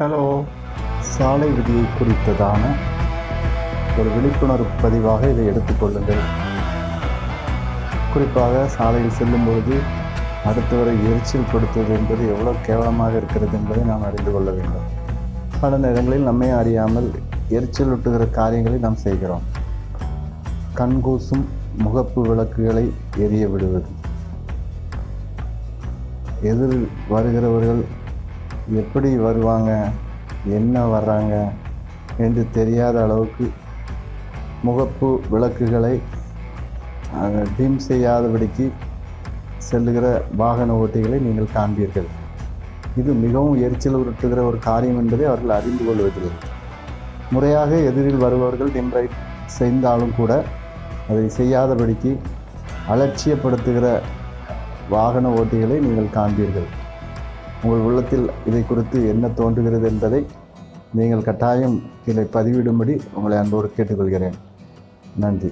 Hello. சாலை விதியை குறித்ததான ஒரு விழிப்புணர்வு பதிவாக இதை எடுத்துக்கொள்ளுங்கள் குறிப்பாக சாலையில் செல்லும்போது அடுத்தவரை எரிச்சல் கொடுத்தது என்பது எவ்வளோ கேவலமாக இருக்கிறது என்பதை நாம் அறிந்து கொள்ள வேண்டும். பல நேரங்களில் நம்மை அறியாமல் எரிச்சல் ஊட்டுகிற காரியங்களை நாம் செய்கிறோம். கண்கூசும் முகப்பு விளக்குகளை எரிய விடுவது. எதிர் வருகிறவர்கள் எப்படி வருவாங்க என்ன வர்றாங்க என்று தெரியாத அளவுக்கு முகப்பு விளக்குகளை டீம் செய்யாதபடிக்கு செல்லுகிற வாகன ஓட்டிகளை நீங்கள் காண்பீர்கள். இது மிகவும் எரிச்சல் உருட்டுகிற ஒரு காரியம் என்பதை அவர்கள் அறிந்து கொள்வதில்லை. முறையாக எதிரில் வருபவர்கள் டிம் ரைட் செய்தாலும் கூட அதை செய்யாதபடிக்கு அலட்சியப்படுத்துகிற வாகன ஓட்டிகளை நீங்கள் காண்பீர்கள். உங்கள் உள்ளத்தில் இதை குறித்து என்ன தோன்றுகிறது என்பதை நீங்கள் கட்டாயம் கீழே பதிவிடும்படி உங்களை அன்போடு கேட்டுக்கொள்கிறேன். நன்றி.